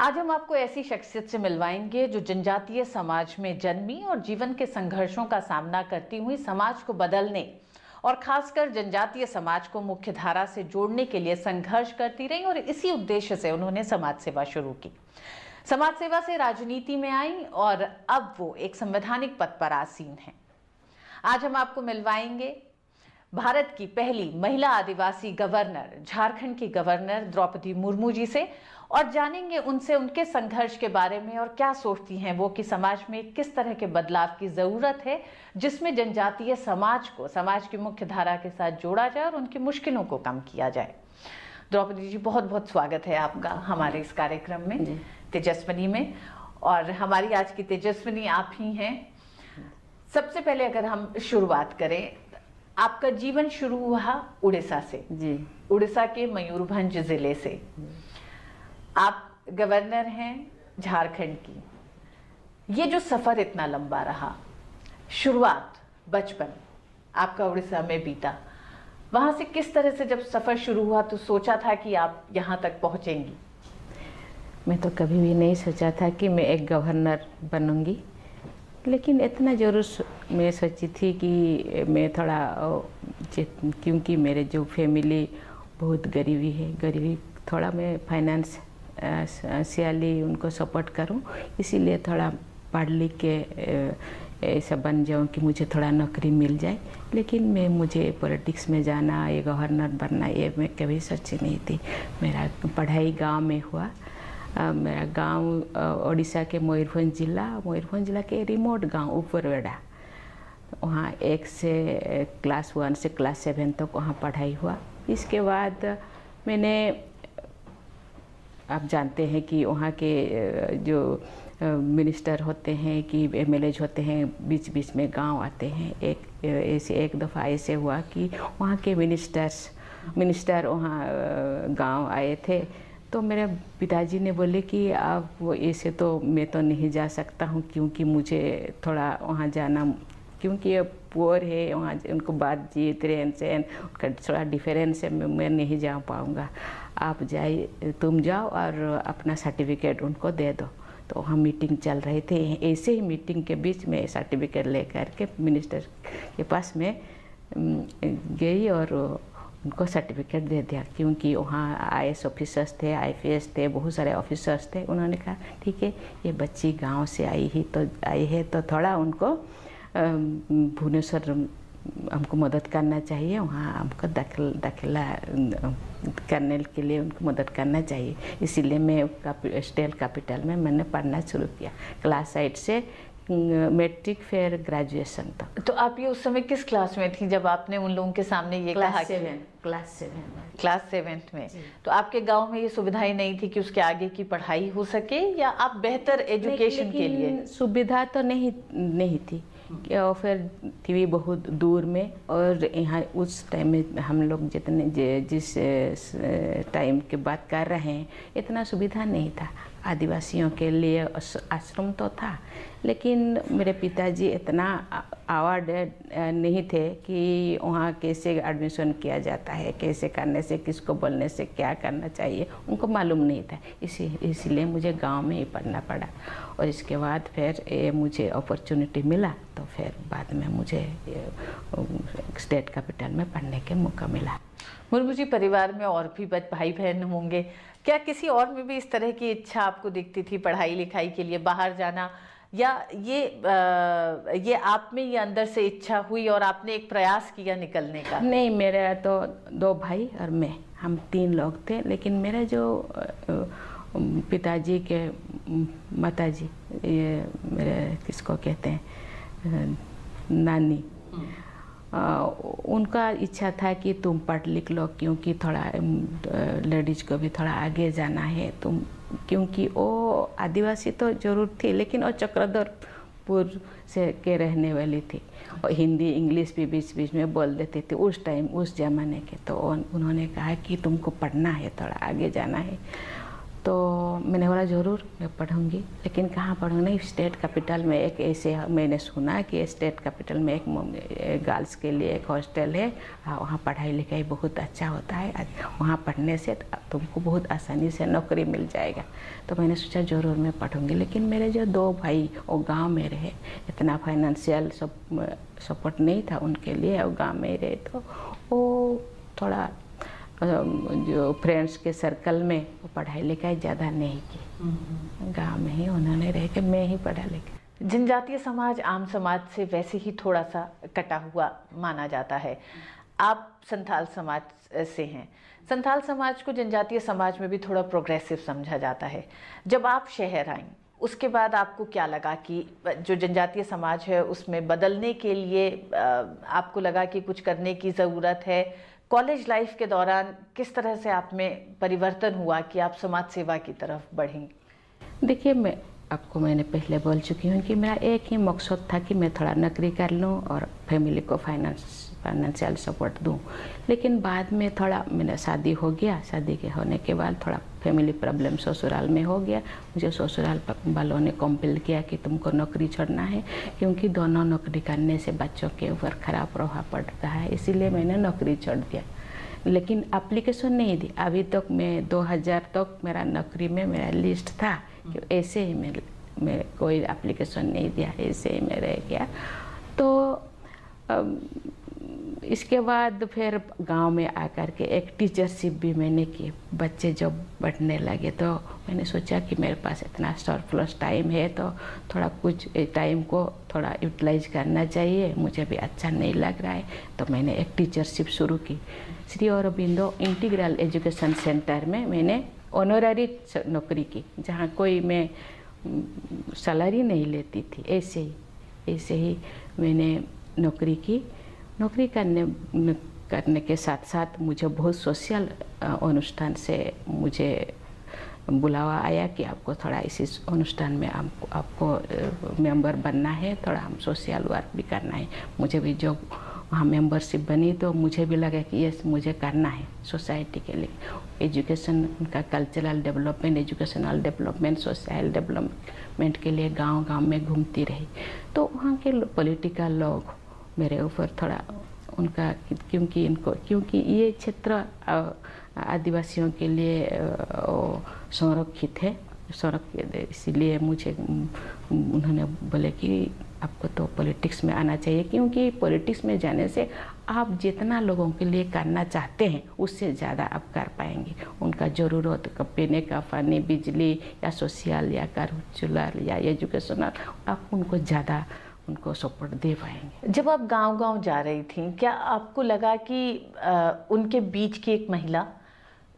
आज हम आपको ऐसी शख्सियत से मिलवाएँगे जो जनजातीय समाज में जन्मी और जीवन के संघर्षों का सामना करती हुई समाज को बदलने और खासकर जनजातीय समाज को मुख्य धारा से जोड़ने के लिए संघर्ष करती रही और इसी उद्देश्य से उन्होंने समाज सेवा शुरू की। समाज सेवा से राजनीति में आई और अब वो एक संवैधानिक पद पर आसीन है। आज हम आपको मिलवाएँगे भारत की पहली महिला आदिवासी गवर्नर, झारखंड की गवर्नर द्रौपदी मुर्मू जी से और जानेंगे उनसे उनके संघर्ष के बारे में और क्या सोचती हैं वो कि समाज में किस तरह के बदलाव की ज़रूरत है जिसमें जनजातीय समाज को समाज की मुख्य धारा के साथ जोड़ा जाए और उनकी मुश्किलों को कम किया जाए। द्रौपदी जी बहुत बहुत स्वागत है आपका हमारे इस कार्यक्रम में तेजस्वनी में। और हमारी आज की तेजस्वनी आप ही हैं। सबसे पहले अगर हम शुरुआत करें आपका जीवन शुरू हुआ उड़ीसा से। जी। उड़ीसा के मयूरभंज ज़िले से। आप गवर्नर हैं झारखंड की। ये जो सफ़र इतना लंबा रहा, शुरुआत बचपन, आपका उड़ीसा में बीता। वहाँ से किस तरह से जब सफ़र शुरू हुआ तो सोचा था कि आप यहाँ तक पहुंचेंगी? मैं तो कभी भी नहीं सोचा था कि मैं एक गवर्नर बनूँगी, लेकिन इतना ज़रूर मैं सोची थी कि मैं थोड़ा क्योंकि मेरे जो फैमिली बहुत गरीबी है, गरीबी, थोड़ा मैं फाइनेंस सियाली उनको सपोर्ट करूँ। इसीलिए थोड़ा पढ़ लिख के ऐसा बन जाऊँ कि मुझे थोड़ा नौकरी मिल जाए। लेकिन मैं मुझे पॉलिटिक्स में जाना ये गवर्नर बनना ये मैं कभी सोची नहीं थी। मेरा पढ़ाई गाँव में हुआ। अ, मेरा गाँव ओडिशा के मयूरभंज जिला। मयूरभंज जिला के रिमोट गाँव ऊपरवेड़ा वहाँ एक से क्लास वन से क्लास सेवन तक तो वहाँ पढ़ाई हुआ। इसके बाद मैंने आप जानते हैं कि वहाँ के जो मिनिस्टर होते हैं, कि एम होते हैं, बीच बीच में गाँव आते हैं। एक ऐसे, एक दफ़ा ऐसे हुआ कि वहाँ के मिनिस्टर्स मिनिस्टर वहाँ गाँव आए थे। तो मेरे पिताजी ने बोले कि आप वो ऐसे तो मैं तो नहीं जा सकता हूँ, क्योंकि मुझे थोड़ा वहाँ जाना, क्योंकि ये पुअर है, वहाँ उनको बातचीत रहन सहन उनका थोड़ा डिफरेंस है मैं नहीं जा पाऊँगा। आप जाइए तुम जाओ और अपना सर्टिफिकेट उनको दे दो। तो वहाँ मीटिंग चल रहे थे। ऐसे ही मीटिंग के बीच में सर्टिफिकेट लेकर के मिनिस्टर के पास में गई और उनको सर्टिफिकेट दे दिया। क्योंकि वहाँ आई ऑफिसर्स थे आई थे, बहुत सारे ऑफिसर्स थे। उन्होंने कहा, ठीक है, ये बच्ची गाँव से आई ही तो आई है तो थोड़ा उनको भुवनेश्वर हमको मदद करना चाहिए वहाँ हमको दाखिल दाखिला करने के लिए उनको मदद करना चाहिए। इसीलिए मैं स्टेल कैपिटल में मैंने पढ़ना शुरू किया। क्लास एट से मैट्रिक फिर ग्रेजुएशन तक। तो आप ये उस समय किस क्लास में थी जब आपने उन लोगों के सामने ये क्लास कि seven class seven class seventh में। तो आपके गाँव में ये सुविधाएँ नहीं थी कि उसके आगे की पढ़ाई हो सके या आप बेहतर एजुकेशन के लिए? सुविधा तो नहीं नहीं थी। और फिर थी बहुत दूर में और यहाँ उस टाइम में हम लोग जितने जिस टाइम के बात कर रहे हैं, इतना सुविधा नहीं था। आदिवासियों के लिए आश्रम तो था, लेकिन मेरे पिताजी इतना अवार्ड नहीं थे कि वहाँ कैसे एडमिशन किया जाता है, कैसे करने से, किसको बोलने से, क्या करना चाहिए, उनको मालूम नहीं था। इसी, इसीलिए मुझे गाँव में ही पढ़ना पड़ा। और इसके बाद फिर ये मुझे अपॉर्चुनिटी मिला तो फिर बाद में मुझे स्टेट कैपिटल में पढ़ने के मौका मिला। मुर्मू जी, परिवार में और भी भाई बहन होंगे। क्या किसी और में भी इस तरह की इच्छा आपको दिखती थी पढ़ाई लिखाई के लिए बाहर जाना? या ये आ, ये आप में ये अंदर से इच्छा हुई और आपने एक प्रयास किया निकलने का? नहीं मेरे तो दो भाई और मैं हम तीन लोग थे लेकिन मेरा जो पिताजी के माताजी ये मेरे किसको कहते हैं नानी अ, उनका इच्छा था कि तुम पढ़ लिख लो, क्योंकि थोड़ा लेडीज़ को भी थोड़ा आगे जाना है। तुम, क्योंकि वो आदिवासी तो ज़रूर थी, लेकिन वो चक्रधरपुर से के रहने वाली थी। और हिंदी, इंग्लिश भी बीच बीच में बोल देते थे उस टाइम उस जमाने के। तो उन- उन्होंने कहा कि तुमको पढ़ना है, थोड़ा आगे जाना है। तो मैंने बोला, ज़रूर, मैं पढ़ूँगी। लेकिन कहाँ पढ़ूँगी नहीं स्टेट कैपिटल में एक ऐसे मैंने सुना कि स्टेट कैपिटल में एक गर्ल्स के लिए एक हॉस्टल है। वहाँ पढ़ाई लिखाई बहुत अच्छा होता है। वहाँ पढ़ने से तुमको बहुत आसानी से नौकरी मिल जाएगा। तो मैंने सोचा, ज़रूर, मैं पढ़ूँगी। लेकिन मेरे जो दो भाई, वो गाँव में रहे। इतना फाइनेंशियल सपोर्ट नहीं था उनके लिए और गाँव में रहे। तो वो थोड़ा जो फ्रेंड्स के सर्कल में वो पढ़ाई लिखाई ज़्यादा नहीं की। गाँव में ही उन्होंने रह के मैं ही पढ़ा लिखा। जनजातीय समाज आम समाज से वैसे ही थोड़ा सा कटा हुआ माना जाता है। आप संथाल समाज से हैं। संथाल समाज को जनजातीय समाज में भी थोड़ा प्रोग्रेसिव समझा जाता है। जब आप शहर आई उसके बाद आपको क्या लगा कि जो जनजातीय समाज है उसमें बदलने के लिए आपको लगा कि कुछ करने की ज़रूरत है? कॉलेज लाइफ के दौरान किस तरह से आप में परिवर्तन हुआ कि आप समाज सेवा की तरफ़ बढ़ी? देखिए, मैं आपको मैंने पहले बोल चुकी हूँ कि मेरा एक ही मकसद था कि मैं थोड़ा नौकरी कर लूँ और फैमिली को फाइनेंस फाइनेंशियल सपोर्ट दूँ। लेकिन बाद में थोड़ा मेरा शादी हो गया शादी के होने के बाद थोड़ा फैमिली प्रॉब्लम ससुराल में हो गया। मुझे ससुराल वालों ने कॉम्पेल किया कि तुमको नौकरी छोड़ना है क्योंकि दोनों नौकरी करने से बच्चों के ऊपर ख़राब प्रभाव पड़ता है इसीलिए मैंने नौकरी छोड़ दिया। लेकिन एप्लीकेशन नहीं दी। अभी तक तो मैं 2000 तक मेरा नौकरी में मेरा लिस्ट था कि ऐसे ही मैं मैं कोई एप्लीकेशन नहीं दिया ऐसे ही मैं रह गया। तो इसके बाद फिर गाँव में आकर के एक टीचरशिप भी मैंने की। बच्चे जब बढ़ने लगे तो मैंने सोचा कि मेरे पास इतना सरप्लस टाइम है तो थोड़ा कुछ टाइम को थोड़ा यूटिलाइज करना चाहिए। मुझे भी अच्छा नहीं लग रहा है तो मैंने एक टीचरशिप शुरू की। Shri Aurobindo integral education centre में मैंने ऑनोररी नौकरी की, जहाँ कोई मैं सैलरी नहीं लेती थी। ऐसे ही ऐसे ही मैंने नौकरी की। नौकरी करने करने के साथ साथ मुझे बहुत सोशल अनुष्ठान से मुझे बुलावा आया कि आपको थोड़ा इसी अनुष्ठान में आपको आपको मेंबर बनना है, थोड़ा हम सोशल वर्क भी करना है। मुझे भी जो वहाँ मेंबरशिप बनी तो मुझे भी लगा कि यस मुझे करना है सोसाइटी के लिए। एजुकेशन उनका cultural development educational development social development के लिए गाँव गाँव में घूमती रही। तो वहाँ के पॉलिटिकल लोग मेरे ऊपर थोड़ा उनका, क्योंकि इनको, क्योंकि ये क्षेत्र आदिवासियों के लिए संरक्षित है। संरक्षित इसीलिए मुझे उन्होंने बोले कि आपको तो पॉलिटिक्स में आना चाहिए, क्योंकि पॉलिटिक्स में जाने से आप जितना लोगों के लिए करना चाहते हैं, उससे ज़्यादा आप कर पाएँगे। उनका ज़रूरत का पीने का पानी, बिजली या सोशल या कल्चरल या एजुकेशनल, आप उनको ज़्यादा उनको सपोर्ट दे पाएँगे। जब आप गाँव गाँव जा रही थी क्या आपको लगा कि आ, उनके बीच की एक महिला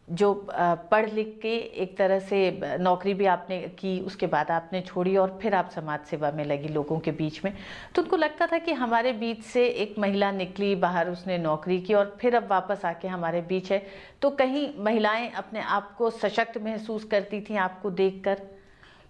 जो पढ़ लिख के एक तरह से नौकरी भी आपने की उसके बाद आपने छोड़ी और फिर आप समाज सेवा में लगी लोगों के बीच में तो उनको लगता था कि हमारे बीच से एक महिला निकली बाहर उसने नौकरी की और फिर अब वापस आके हमारे बीच है। तो कहीं महिलाएँ अपने आप को सशक्त महसूस करती थी आपको देखकर?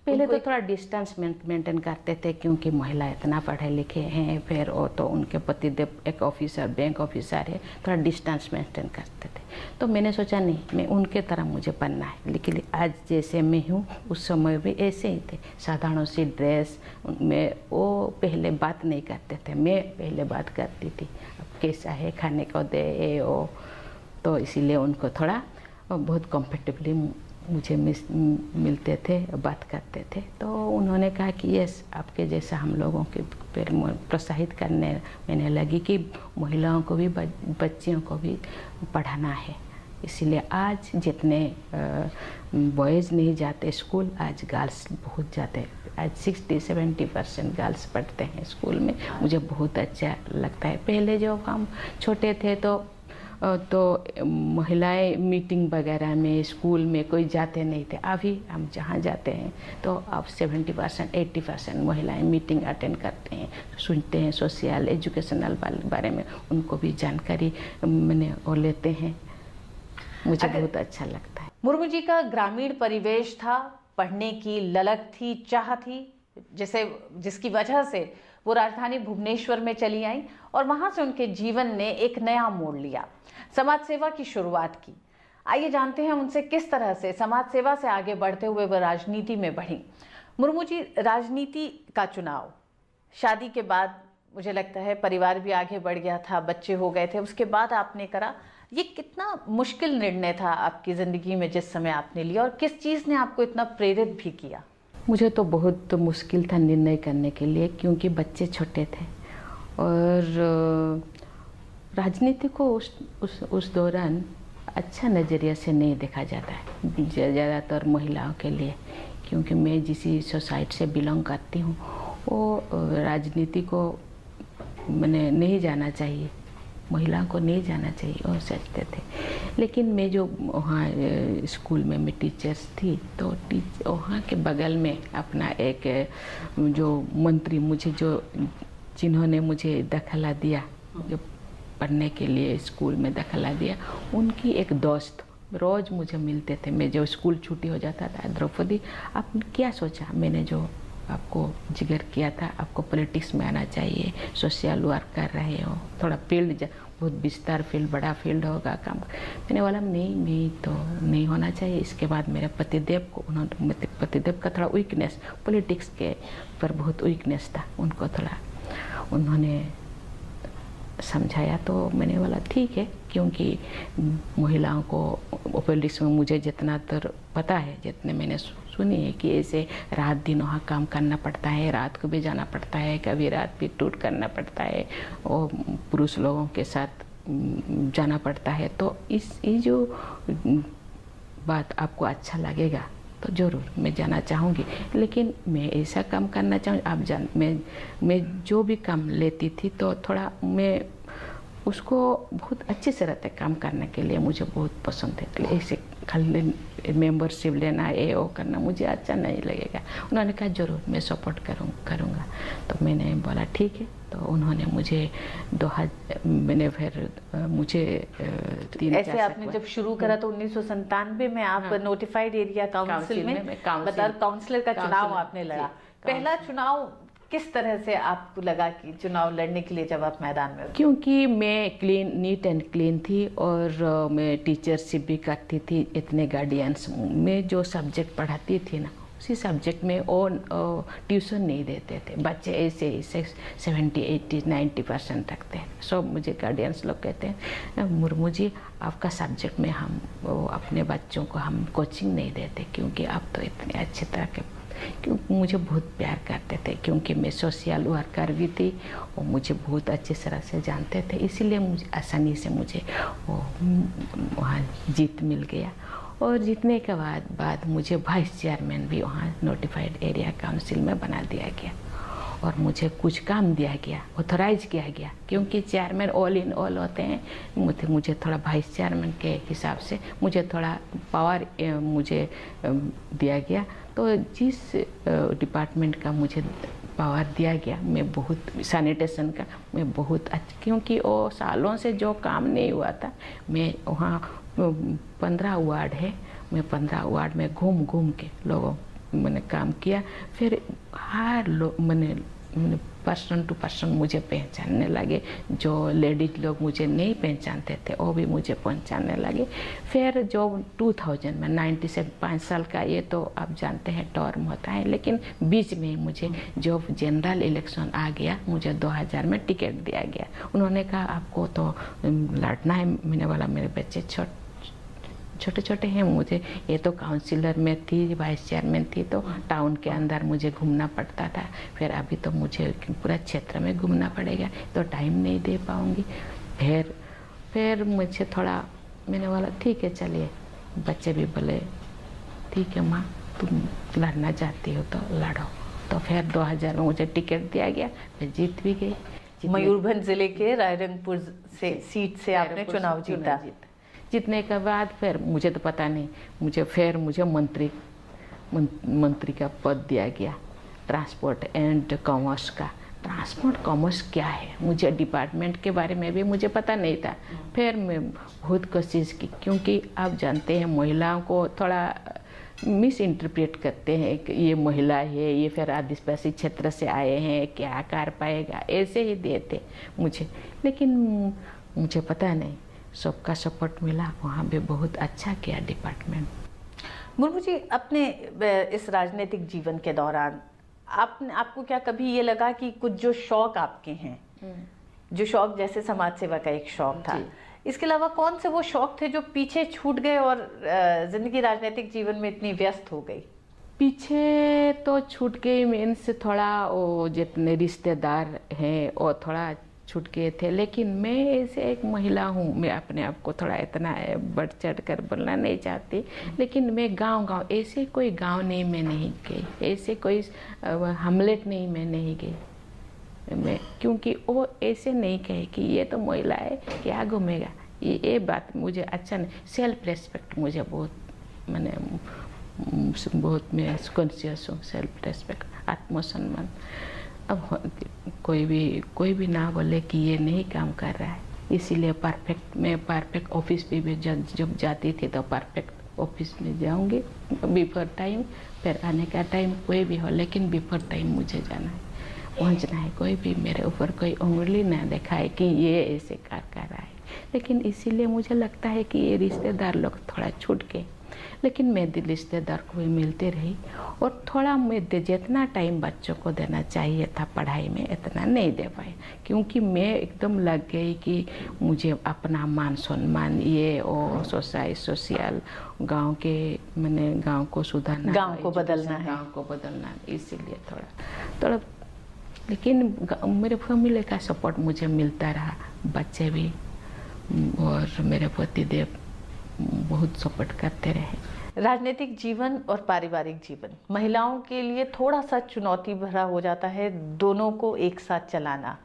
पहले तो थोड़ा डिस्टेंस मेंटेन करते थे क्योंकि महिला इतना पढ़े लिखे हैं फिर वो तो उनके पति देव एक ऑफिसर बैंक ऑफिसर है थोड़ा डिस्टेंस मेंटेन करते थे। तो मैंने सोचा नहीं मैं उनके तरह मुझे बनना है। लेकिन आज जैसे मैं हूँ उस समय भी ऐसे ही थे। साधारण सी ड्रेस में वो पहले बात नहीं करते थे। मैं पहले बात करती थी अब कैसा है खाने को दे ओ। तो इसीलिए उनको थोड़ा बहुत कम्फर्टेबली मुझे मिलते थे, बात करते थे। तो उन्होंने कहा कि यस आपके जैसा हम लोगों के प्रोत्साहित करने मैंने लगी कि महिलाओं को भी बच्चियों को भी पढ़ाना है। इसीलिए आज जितने बॉयज़ नहीं जाते स्कूल आज गर्ल्स बहुत जाते आज सिक्सटी सेवेंटी परसेंट गर्ल्स पढ़ते हैं स्कूल में। मुझे बहुत अच्छा लगता है। पहले जब हम छोटे थे तो तो महिलाएँ मीटिंग वगैरह में स्कूल में कोई जाते नहीं थे। अभी हम जहाँ जाते हैं तो अब सेवेंटी परसेंट एट्टी परसेंट महिलाएँ मीटिंग अटेंड करते हैं। सुनते हैं सोशल एजुकेशनल बारे में। उनको भी जानकारी मैंने वो लेते हैं। मुझे बहुत अच्छा लगता है। मुर्मू जी का ग्रामीण परिवेश था पढ़ने की ललक थी चाह थी जैसे जिसकी वजह से वो राजधानी भुवनेश्वर में चली आई और वहाँ से उनके जीवन ने एक नया मोड़ लिया। समाज सेवा की शुरुआत की। आइए जानते हैं उनसे किस तरह से समाज सेवा से आगे बढ़ते हुए वह राजनीति में बढ़ी। मुर्मू जी, राजनीति का चुनाव। शादी के बाद मुझे लगता है परिवार भी आगे बढ़ गया था, बच्चे हो गए थे। उसके बाद आपने करा। ये कितना मुश्किल निर्णय था आपकी ज़िंदगी में जिस समय आपने लिया और किस चीज़ ने आपको इतना प्रेरित भी किया? मुझे तो बहुत मुश्किल था निर्णय करने के लिए, क्योंकि बच्चे छोटे थे। और राजनीति को उस उस उस दौरान अच्छा नज़रिया से नहीं देखा जाता है ज़्यादातर महिलाओं के लिए, क्योंकि मैं जिस सोसाइटी से बिलोंग करती हूँ, वो राजनीति को मैंने नहीं जाना चाहिए, महिलाओं को नहीं जाना चाहिए और सोचते थे। लेकिन मैं जो, वहाँ स्कूल में मैं टीचर्स थी तो टीच वहाँ के बगल में अपना एक जो मंत्री मुझे जो, जिन्होंने मुझे दखला दिया, जो पढ़ने के लिए स्कूल में दखला दिया, उनकी एक दोस्त रोज़ मुझे मिलते थे। मैं जो स्कूल छुट्टी हो जाता था द्रौपदी आपने क्या सोचा? मैंने जो आपको जिगर किया था, आपको पॉलिटिक्स में आना चाहिए सोशल वर्क कर रहे हो, थोड़ा फ़ील्ड बहुत विस्तार फ़ील्ड, बड़ा फ़ील्ड होगा काम। मैंने बोला, नहीं मैं तो नहीं होना चाहिए। इसके बाद मेरे पतिदेव को, उन्होंने पतिदेव का थोड़ा वीकनेस पॉलिटिक्स के पर बहुत वीकनेस था, उनको थोड़ा उन्होंने समझाया। तो मैंने बोला, ठीक है, क्योंकि महिलाओं को पॉलिटिक्स में मुझे जितना तर पता है, जितने मैंने सुनी है कि ऐसे रात दिन वहाँ काम करना पड़ता है, रात को भी जाना पड़ता है, कभी रात भी टूट करना पड़ता है और पुरुष लोगों के साथ जाना पड़ता है। तो इस, ये जो बात आपको अच्छा लगेगा तो ज़रूर मैं जाना चाहूँगी। लेकिन मैं ऐसा काम करना चाहूँगी आप जान, मैं मैं जो भी काम लेती थी तो थोड़ा मैं उसको बहुत अच्छे से रहते काम करने के लिए, मुझे बहुत पसंद है। ऐसे खाली मेंबरशिप लेना ये वो करना मुझे अच्छा नहीं लगेगा। उन्होंने कहा ज़रूर मैं सपोर्ट करूँ करूँगा। तो मैंने बोला ठीक है। तो उन्होंने मुझे दो हज़ार मैंने फिर मुझे तीन ऐसे आपने जब शुरू करा तो उन्नीस में आप हाँ, नोटिफाइड एरिया काउंसिल में, में काउंसिलर का चुनाव आपने लड़ा। पहला चुनाव किस तरह से आपको लगा कि चुनाव लड़ने के लिए जब आप मैदान में क्योंकि मैं क्लीन नीट एंड क्लीन थी और मैं टीचरशिप भी करती थी, इतने गार्डियंस में जो सब्जेक्ट पढ़ाती थी ना, उसी सब्जेक्ट में वो ट्यूशन नहीं देते थे। बच्चे ऐसे ऐसे सेवेंटी एट्टी नाइन्टी परसेंट रखते हैं। सब मुझे गार्डियंस लोग कहते हैं, मुर्मू जी, आपका सब्जेक्ट में हम अपने बच्चों को हम कोचिंग नहीं देते क्योंकि आप तो इतने अच्छे तरह के क्योंकि मुझे बहुत प्यार करते थे, क्योंकि मैं सोशल वर्कर भी थी और मुझे बहुत अच्छी तरह से जानते थे। इसीलिए मुझे आसानी से मुझे वो, वहाँ जीत मिल गया। और जीतने के बाद बाद मुझे वाइस चेयरमैन भी वहाँ नोटिफाइड एरिया काउंसिल में बना दिया गया और मुझे कुछ काम दिया गया ऑथोराइज किया गया। क्योंकि चेयरमैन ऑल इन ऑल होते हैं, मुझे मुझे थोड़ा वाइस चेयरमैन के हिसाब से मुझे थोड़ा पावर मुझे दिया गया। तो जिस डिपार्टमेंट का मुझे पावर दिया गया, मैं बहुत सैनिटेशन का, मैं बहुत अच्छा क्योंकि वो सालों से जो काम नहीं हुआ था, मैं वहाँ पंद्रह वार्ड है, मैं पंद्रह वार्ड में घूम घूम के लोगों, मैंने काम किया, फिर हर लोग मैंने पर्सन टू पर्सन मुझे पहचानने लगे, जो लेडीज़ लोग मुझे नहीं पहचानते थे, वो भी मुझे पहचानने लगे। फिर जो 2000 में 90 से पाँच साल का ये तो आप जानते हैं टर्म होता है, लेकिन बीच में मुझे जो जनरल इलेक्शन आ गया, मुझे 2000 में टिकट दिया गया। उन्होंने कहा, आपको तो लड़ना है, मैंने बोला, मेरे बच्चे छोटे छोटे छोटे हैं मुझे ये तो काउंसिलर में थी वाइस चेयरमैन थी तो टाउन के अंदर मुझे घूमना पड़ता था। फिर अभी तो मुझे पूरा क्षेत्र में घूमना पड़ेगा तो टाइम नहीं दे पाऊँगी। फिर फिर मुझे थोड़ा मैंने बोला ठीक है चलिए। बच्चे भी बोले ठीक है माँ तुम लड़ना चाहती हो तो लड़ो। तो फिर 2000 में मुझे टिकट दिया गया मैं जीत भी गई। मयूरभंज ज़िले के रायरंगपुर से सीट से आपने चुनाव जीता। जीतने के बाद फिर मुझे तो पता नहीं, मुझे फिर मुझे मंत्री मंत्री का पद दिया गया ट्रांसपोर्ट एंड कॉमर्स का। ट्रांसपोर्ट कॉमर्स क्या है? मुझे डिपार्टमेंट के बारे में भी मुझे पता नहीं था। फिर मैं बहुत कोशिश की, क्योंकि आप जानते हैं महिलाओं को थोड़ा मिस इंटरप्रेट करते हैं कि ये महिला है, ये फिर आदिवासी क्षेत्र से आए हैं, क्या कर पाएगा? ऐसे ही देते मुझे। लेकिन मुझे पता नहीं सबका सपोर्ट मिला वहाँ भी बहुत अच्छा किया डिपार्टमेंट मुर्मू जी अपने इस राजनीतिक जीवन के दौरान आपने आपको क्या कभी ये लगा कि कुछ जो शौक आपके हैं हम्म। जो शौक जैसे समाज सेवा का एक शौक था इसके अलावा कौन से वो शौक थे जो पीछे छूट गए और ज़िंदगी राजनीतिक जीवन में इतनी व्यस्त हो गई? पीछे तो छूट गई मीन्स थोड़ा वो जितने रिश्तेदार हैं और थोड़ा छूट गए थे। लेकिन मैं ऐसे एक महिला हूँ, मैं अपने आप को थोड़ा इतना बढ़ चढ़ कर बोलना नहीं चाहती। लेकिन मैं गाँव गाँव ऐसे कोई गाँव नहीं मैं नहीं गई। ऐसे कोई हमलेट नहीं मैं नहीं गई। मैं, क्योंकि वो ऐसे नहीं कहे कि ये तो महिला है क्या घूमेगा। ये ये बात मुझे अच्छा नहीं सेल्फ रेस्पेक्ट मुझे बहुत, मैंने, बहुत, मैं कॉन्शियस हूँ सेल्फ रेस्पेक्ट आत्मसम्मान। अब कोई भी कोई भी ना बोले कि ये नहीं काम कर रहा है। इसीलिए परफेक्ट मैं परफेक्ट ऑफ़िस पे भी जब जाती थी तो परफेक्ट ऑफ़िस में जाऊँगी। बिफोर टाइम फिर आने का टाइम कोई भी हो, लेकिन बिफोर टाइम मुझे जाना है। पहुँचना है, कोई भी मेरे ऊपर कोई उंगली ना दिखाए कि ये ऐसे कार कर रहा है। लेकिन इसीलिए मुझे लगता है कि ये रिश्तेदार लोग थोड़ा छूट के लेकिन मैं दिल रिश्तेदार को भी मिलते रही और थोड़ा मैं जितना टाइम बच्चों को देना चाहिए था पढ़ाई में इतना नहीं दे पाए। क्योंकि मैं एकदम लग गई कि मुझे अपना मान सम्मान ये और सोसाइटी सोशल गाँव के मैंने गाँव को सुधारना गाँव को बदलना है। गाँव को बदलना इसीलिए थोड़ा थोड़ा। लेकिन मेरे फैमिली का सपोर्ट मुझे मिलता रहा बच्चे भी और मेरे पति देव बहुत सपोर्ट करते रहे। राजनीतिक जीवन और पारिवारिक जीवन। महिलाओं के लिए थोड़ा सा चुनौती भरा हो जाता है दोनों को एक साथ चलाना,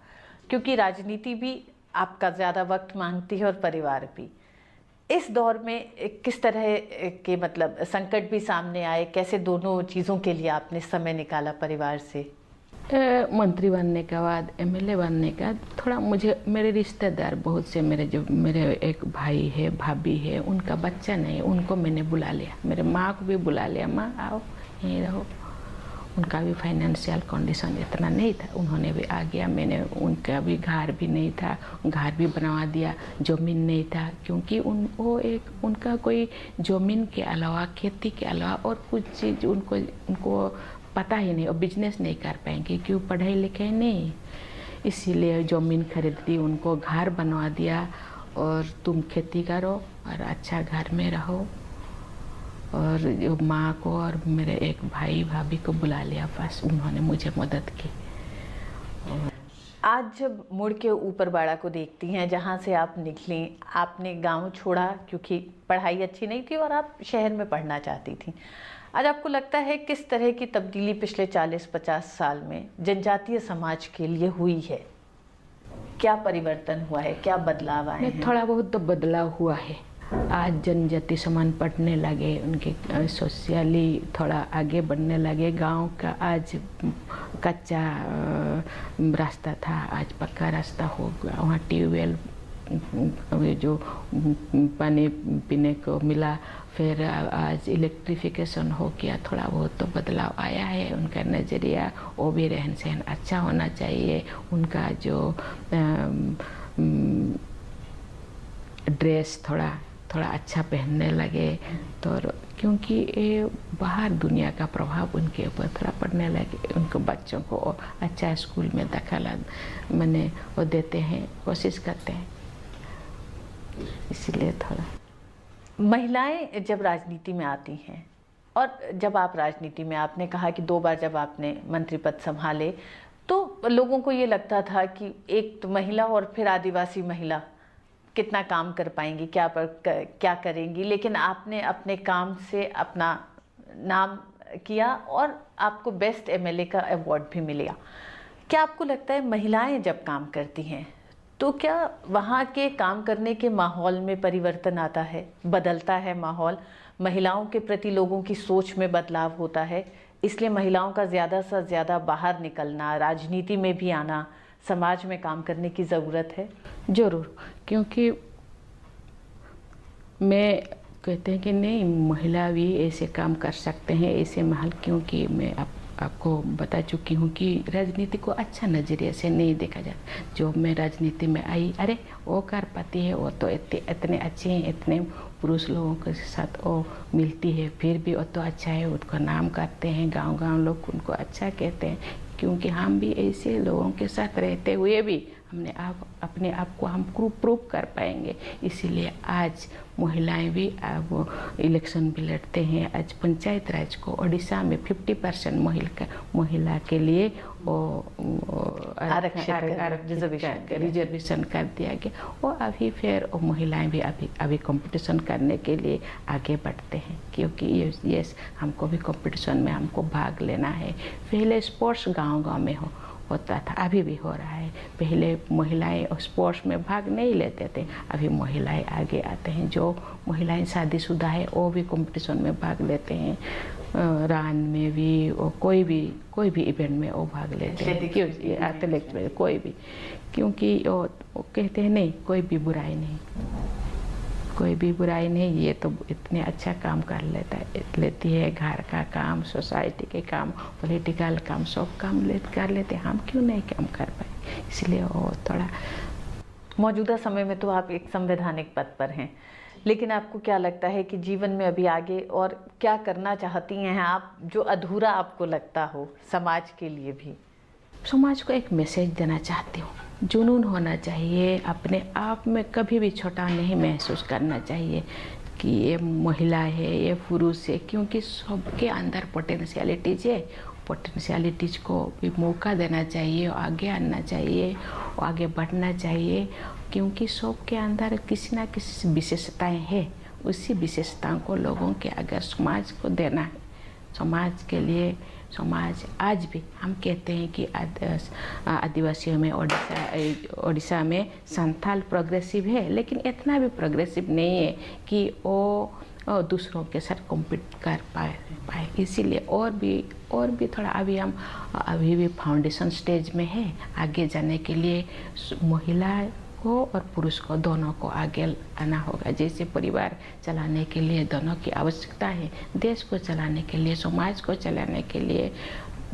क्योंकि राजनीति भी आपका ज़्यादा वक्त मांगती है और परिवार भी। इस दौर में किस तरह के मतलब संकट भी सामने आए? कैसे दोनों चीज़ों के लिए आपने समय निकाला परिवार से? मंत्री बनने के बाद एमएलए बनने का थोड़ा मुझे, मेरे रिश्तेदार बहुत से मेरे जो, मेरे एक भाई है, भाभी है, उनका बच्चा नहीं, उनको मैंने बुला लिया। मेरे माँ को भी बुला लिया, माँ, आओ, यहीं रहो। उनका भी फाइनेंशियल कंडीशन इतना नहीं था। उन्होंने भी आ गया, मैंने उनका भी घर भी नहीं था, घर भी बनवा दिया, ज़मीन नहीं था, क्योंकि उन, वो एक, उनका कोई ज़मीन के अलावा, खेती के अलावा और कुछ चीज़ उनको उनको पता ही नहीं, और बिज़नेस नहीं कर पाएँगे, क्यों पढ़े लिखे नहीं? इसीलिए ज़मीन खरीद दी उनको घर बनवा दिया, और तुम खेती करो, और अच्छा घर में रहो। और माँ को और मेरे एक भाई भाभी को बुला लिया, बस उन्होंने मुझे मदद की। आज जब मुड़ के ऊपर बाड़ा को देखती हैं, जहाँ से आप निकली, आपने गाँव छोड़ा, क्योंकि पढ़ाई अच्छी नहीं थी और आप शहर में पढ़ना चाहती थी। आज आपको लगता है किस तरह की तब्दीली पिछले 40-50 साल में जनजातीय समाज के लिए हुई है? क्या परिवर्तन हुआ है? क्या बदलाव आए थोड़ा बहुत तो बदलाव हुआ है। आज जनजाति समान पढ़ने लगे उनके सोशली थोड़ा आगे बढ़ने लगे। गाँव का आज कच्चा रास्ता था आज पक्का रास्ता हो गया। वहाँ ट्यूबवेल जो पानी पीने को मिला, फिर आज इलेक्ट्रिफिकेशन हो गया, थोड़ा बहुत तो बदलाव आया है, उनका नज़रिया, वो भी रहन सहन अच्छा होना चाहिए। उनका जो ड्रेस थोड़ा थोड़ा अच्छा पहनने लगे तो क्योंकि ये बाहर दुनिया का प्रभाव उनके ऊपर थोड़ा पड़ने लगे, उनको बच्चों को अच्छा स्कूल में दखल, मैंने वो देते हैं, कोशिश करते हैं। इसलिए थोड़ा। महिलाएँ जब राजनीति में आती हैं, और जब आप राजनीति में, आपने कहा कि दो बार जब आपने मंत्री पद संभाले तो लोगों को ये लगता था कि एक तो महिला और फिर आदिवासी महिला कितना काम कर पाएँगी, क्या पर, क्या करेंगी, लेकिन आपने अपने काम से अपना नाम किया और आपको बेस्ट एमएलए का अवार्ड भी मिला क्या आपको लगता है महिलाएँ जब काम करती हैं तो क्या वहाँ के काम करने के माहौल में परिवर्तन आता है, बदलता है माहौल? महिलाओं के प्रति लोगों की सोच में बदलाव होता है, इसलिए महिलाओं का ज़्यादा से ज़्यादा बाहर निकलना, राजनीति में भी आना, समाज में काम करने की ज़रूरत है? ज़रूर, क्योंकि मैं कहते हैं कि नहीं, महिला भी ऐसे काम कर सकते हैं, ऐसे महल, क्योंकि मैं अब आपको बता चुकी हूँ कि राजनीति को अच्छा नज़रिए से नहीं देखा जाता। जो मैं राजनीति में आई, अरे, वो कर पाती है, वो तो इतने इतने अच्छे हैं, इतने पुरुष लोगों के साथ वो मिलती है, फिर भी वो तो अच्छा है उसका नाम करते हैं गाँव गाँव लोग उनको अच्छा कहते हैं, क्योंकि हम भी ऐसे लोगों के साथ रहते हुए भी हमने आप अपने आप को हम प्रूव कर पाएँगे। इसीलिए आज महिलाएँ भी अब इलेक्शन भी लड़ते हैं। आज पंचायत राज को ओडिशा में 50 परसेंट महिला महिला के लिए वो रिजर्वेशन कर दिया गया। और अभी फिर वो महिलाएँ भी अभी अभी कंपटीशन करने के लिए आगे बढ़ते हैं। क्योंकि ये यस हमको भी कंपटीशन में हमको भाग लेना है। पहले स्पोर्ट्स गाँव गाँव में हो होता था। अभी भी हो रहा है। पहले महिलाएँ स्पोर्ट्स में भाग नहीं लेते थे। अभी महिलाएँ आगे आते हैं। जो महिलाएँ शादीशुदा है वो भी कंपटीशन में भाग लेते हैं। रान में भी और कोई भी कोई भी इवेंट में वो भाग लेते हैं। क्यों? में कोई भी। क्योंकि वो कहते हैं नहीं कोई भी बुराई नहीं। कोई भी बुराई नहीं, ये तो इतने अच्छा काम कर लेता है लेती है घर का काम, सोसाइटी के काम, पॉलिटिकल काम, सब काम ले, कर लेते हम क्यों नहीं काम कर पाए? इसलिए वो थोड़ा मौजूदा समय में तो आप एक संवैधानिक पद पर हैं। लेकिन आपको क्या लगता है कि जीवन में अभी आगे और क्या करना चाहती हैं आप, जो अधूरा आपको लगता हो समाज के लिए भी? समाज को एक मैसेज देना चाहती हूँ। जुनून होना चाहिए, अपने आप में कभी भी छोटा नहीं महसूस करना चाहिए कि ये महिला है, ये पुरुष है, क्योंकि सबके अंदर पोटेंशियलिटीज है पोटेंशियलिटीज को भी मौका देना चाहिए, आगे आना चाहिए और आगे बढ़ना चाहिए, क्योंकि सबके अंदर किसी ना किसी विशेषताएँ हैं। उसी विशेषताओं को लोगों के अगर समाज को देना है, समाज के लिए समाज। आज भी हम कहते हैं कि आदिवासियों में ओडिशा ओडिशा में संथाल प्रोग्रेसिव है, लेकिन इतना भी प्रोग्रेसिव नहीं है कि वो दूसरों के साथ कॉम्पीट कर पाए पाए। इसीलिए और भी और भी थोड़ा अभी हम अभी भी फाउंडेशन स्टेज में है। आगे जाने के लिए महिला को और पुरुष को, दोनों को आगे आना होगा। जैसे परिवार चलाने के लिए दोनों की आवश्यकता है, देश को चलाने के लिए, समाज को चलाने के लिए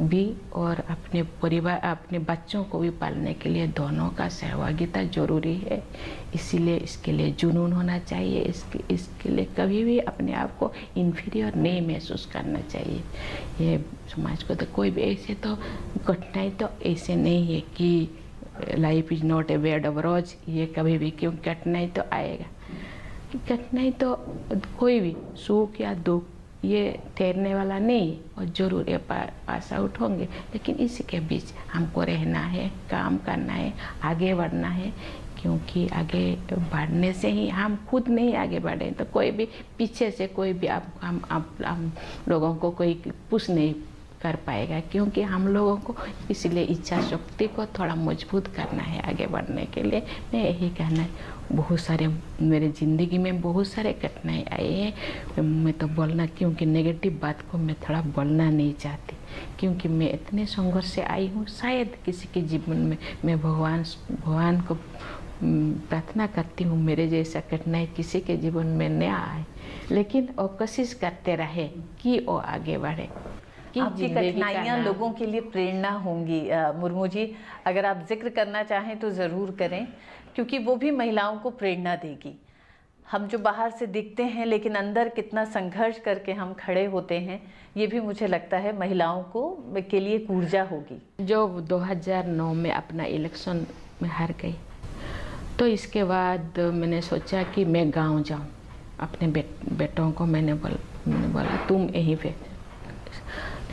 भी और अपने परिवार, अपने बच्चों को भी पालने के लिए दोनों का सहभागिता ज़रूरी है। इसीलिए इसके लिए जुनून होना चाहिए। इसके इसके लिए कभी भी अपने आप को इन्फीरियर नहीं महसूस करना चाहिए। ये समाज को तो कोई भी, ऐसे तो कठिनाई तो ऐसे नहीं है कि life is not a bed of rose ये कभी भी क्यों? कठिनाई तो आएगा। कठिनाई तो कोई भी सुख या दुख, ये ठहरने वाला नहीं, और ज़रूर ये पास आउट होंगे। लेकिन इसी के बीच हमको रहना है, काम करना है, आगे बढ़ना है। क्योंकि आगे बढ़ने से ही हम खुद नहीं आगे बढ़े। तो कोई भी पीछे से कोई भी आप, हम आप, हम लोगों को कोई पुश नहीं कर पाएगा, क्योंकि हम लोगों को इसलिए इच्छा शक्ति को थोड़ा मज़बूत करना है आगे बढ़ने के लिए। मैं यही कहना है बहुत सारे मेरे ज़िंदगी में बहुत सारे कठिनाई आए हैं। मैं तो बोलना, क्योंकि नेगेटिव बात को मैं थोड़ा बोलना नहीं चाहती, क्योंकि मैं इतने संघर्ष से आई हूँ। शायद किसी के जीवन में मैं भगवान भगवान को प्रार्थना करती हूँ, मेरे जैसा कठिनाई किसी के जीवन में न आए। लेकिन वो कोशिश करते रहे कि वो आगे बढ़े। आपकी आपकी कठिनाइयाँ लोगों के लिए प्रेरणा होंगी। मुर्मू जी अगर आप ज़िक्र करना चाहें तो ज़रूर करें क्योंकि वो भी महिलाओं को प्रेरणा देगी। हम जो बाहर से दिखते हैं लेकिन अंदर कितना संघर्ष करके हम खड़े होते हैं ये भी मुझे लगता है महिलाओं को के लिए ऊर्जा होगी। जो 2009 में अपना इलेक्शन में हार गई तो इसके बाद मैंने सोचा कि मैं गाँव जाऊँ। अपने बेट, बेटों को मैंने बोल मैंने बोला तुम यहीं पे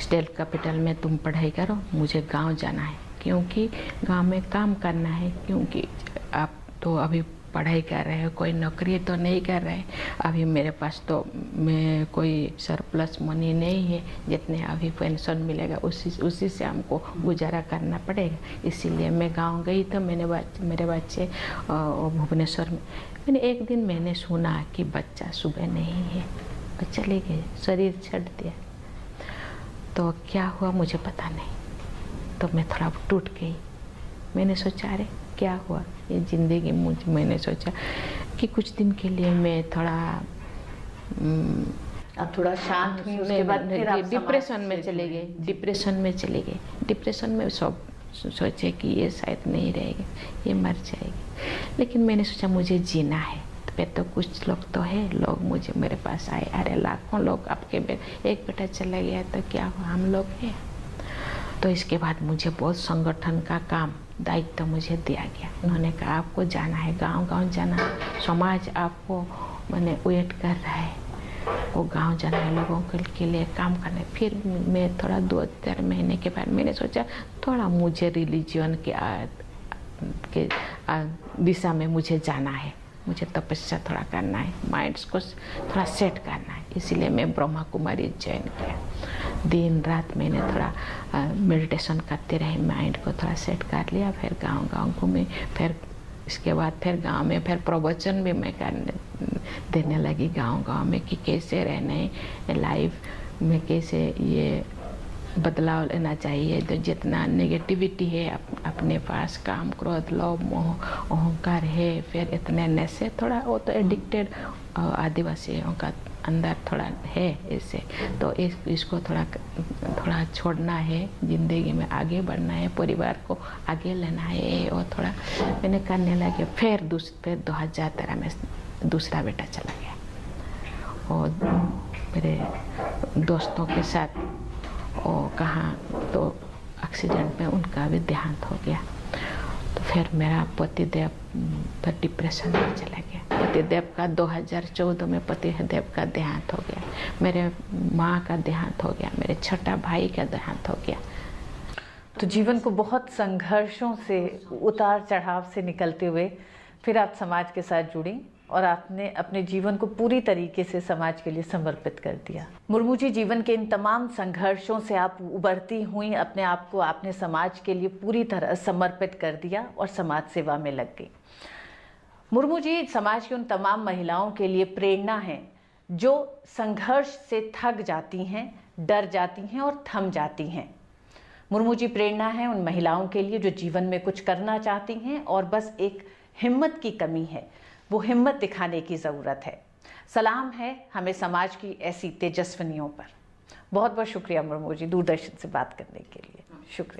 स्टेट कैपिटल में तुम पढ़ाई करो, मुझे गाँव जाना है, क्योंकि गाँव में काम करना है, क्योंकि आप तो अभी पढ़ाई कर रहे हो, कोई नौकरी तो नहीं कर रहे, अभी मेरे पास तो मैं कोई सरप्लस मनी नहीं है, जितने अभी पेंशन मिलेगा, उसी उसी से हमको गुजारा करना पड़ेगा, इसीलिए मैं गाँव गई तो मैंने बच्चे मेरे बच्चे भुवनेश्वर में, मैंने एक दिन मैंने सुना कि बच्चा सुबह नहीं है चले गए शरीर छट दिया। तो क्या हुआ मुझे पता नहीं। तो मैं थोड़ा टूट गई। मैंने सोचा अरे क्या हुआ? ये ज़िंदगी मुझे मैंने सोचा कि कुछ दिन के लिए मैं थोड़ा अब थोड़ा शांत हुई उसके बाद फिर डिप्रेशन में चले गए डिप्रेशन में चले गए। डिप्रेशन में सब सोचे कि ये शायद नहीं रहेगी ये मर जाएगी। लेकिन मैंने सोचा मुझे जीना है। फिर तो कुछ लोग तो है। लोग मुझे मेरे पास आए। अरे लाखों लोग आपके बे एक बेटा चला गया तो क्या हम लोग हैं। तो इसके बाद मुझे बहुत संगठन का काम दायित्व तो मुझे दिया गया। उन्होंने कहा आपको जाना है गाँव गाँव जाना है। समाज आपको मैंने वेट कर रहा है। वो गाँव जाना है लोगों के लिए काम करना। है फिर मैं थोड़ा दो चार महीने के बाद मैंने सोचा थोड़ा मुझे रिलीजियन के आ, के आ, दिशा में मुझे जाना है। मुझे तपस्या थोड़ा करना है माइंड्स को थोड़ा सेट करना है। इसीलिए मैं ब्रह्मा कुमारी ज्वाइन किया। दिन रात मैंने थोड़ा मेडिटेशन करते रहे माइंड को थोड़ा सेट कर लिया, फिर गाँव गाँव घूमे, फिर इसके बाद फिर गाँव में, फिर प्रवचन भी मैं करने, देने लगी गाँव गाँव में कि कैसे रहने लाइफ में कैसे ये बदलाव लेना चाहिए। तो जितना नेगेटिविटी है अप, अपने पास काम क्रोध लोभ मोह अहंकार है फिर इतने नशे थोड़ा वो तो एडिक्टेड आदिवासियों का अंदर थोड़ा है इससे तो इस इसको थोड़ा थोड़ा छोड़ना है ज़िंदगी में आगे बढ़ना है परिवार को आगे लेना है और थोड़ा मैंने करने लगे फिर दूस फिर दो हज़ार तेरह में दूसरा बेटा चला गया। और मेरे दोस्तों के साथ और कहाँ तो एक्सीडेंट में उनका भी देहांत हो गया। तो फिर मेरा पतिदेव पर डिप्रेशन में चला गया। पतिदेव का 2014 में पतिदेव का देहांत हो गया। मेरे माँ का देहांत हो गया, मेरे छोटा भाई का देहांत हो गया। तो जीवन को बहुत संघर्षों से उतार चढ़ाव से निकलते हुए फिर आप समाज के साथ जुड़ी। और आपने अपने जीवन को पूरी तरीके से समाज के लिए समर्पित कर दिया। मुर्मू जी, जीवन के इन तमाम संघर्षों से आप उबरती हुई, अपने आप को आपने समाज के लिए पूरी तरह समर्पित कर दिया और समाज सेवा में लग गई। मुर्मू जी, समाज की उन तमाम महिलाओं के लिए प्रेरणा है, जो संघर्ष से थक जाती हैं, डर जाती हैं और थम जाती हैं। मुर्मू जी, प्रेरणा है उन महिलाओं के लिए जो जीवन में कुछ करना चाहती हैं और बस एक हिम्मत की कमी है वो हिम्मत दिखाने की ज़रूरत है। सलाम है हमें समाज की ऐसी तेजस्वनियों पर। बहुत बहुत शुक्रिया मुर्मू जी दूरदर्शन से बात करने के लिए। शुक्रिया।